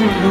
Mm-hmm.